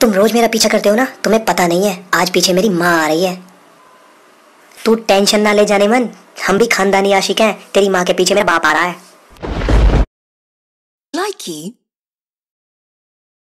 तुम रोज मेरा पीछा करते हो ना, तुम्हें पता नहीं है। आज पीछे मेरी माँ आ रही है। तू टेंशन ना ले जाने मन। हम भी खानदानी आशिक हैं। तेरी माँ के पीछे मेरा बाप आ रहा है। Likey